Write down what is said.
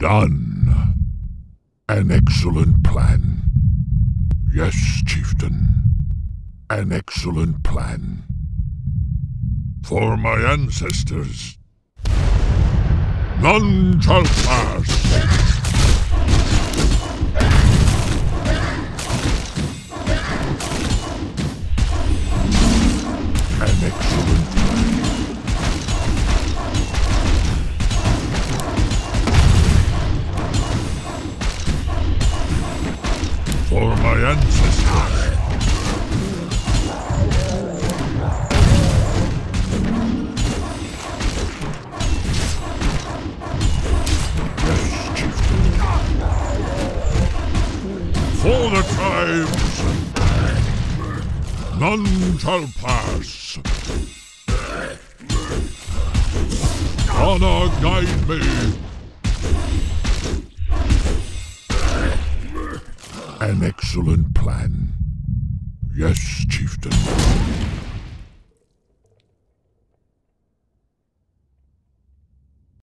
Done. An excellent plan. Yes, chieftain. An excellent plan. For my ancestors. None shall pass. An excellent plan. For my ancestors. Yes, chieftain. For the tribes. None shall pass. Honor guide me. An excellent plan. Yes, chieftain.